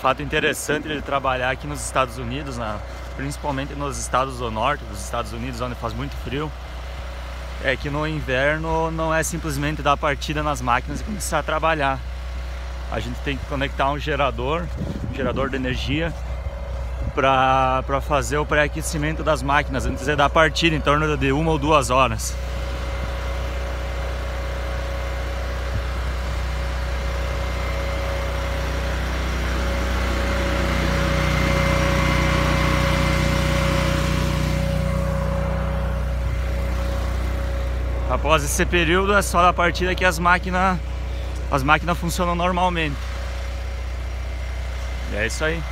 Fato interessante de trabalhar aqui nos Estados Unidos, né? principalmente nos estados do norte dos Estados Unidos, onde faz muito frio, é que no inverno não é simplesmente dar partida nas máquinas e começar a trabalhar. A gente tem que conectar um gerador, um gerador de energia, para fazer o pré-aquecimento das máquinas antes de dar partida em torno de uma ou duas horas. Após esse período é só a partida que as máquinas as máquinas funcionam normalmente. E é isso aí.